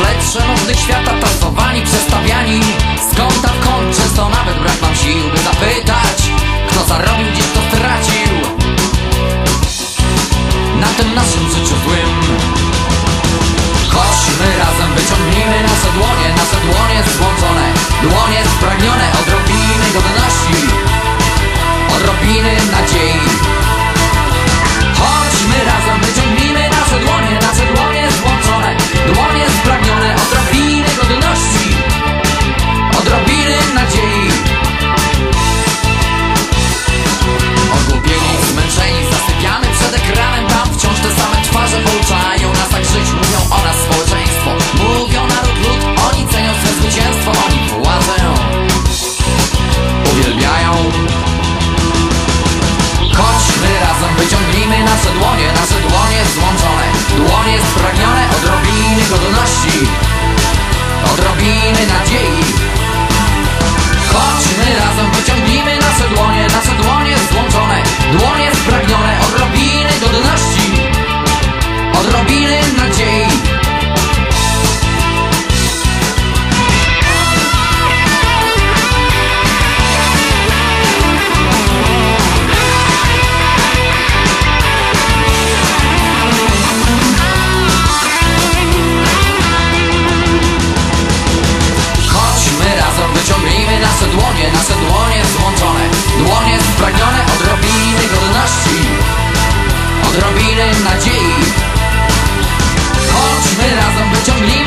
Lecz przeróżnych świata tasowani, przestawiani Z kąta w kąt, często nawet brak mam sił By zapytać, kto zarobił, gdzie kto stracił. Na tym naszym życiu złym. Chodźmy razem, wyciągnijmy nasze dłonie Nasze dłonie złączone, dłonie spragnione Odrobiny godności, odrobiny nadziei. Jest spragnione odrobiny godności Nasze dłonie, nasze dłonie złączone. Dłonie spragnione odrobiny godności Odrobiny nadziei. Chodźmy razem, wyciągnijmy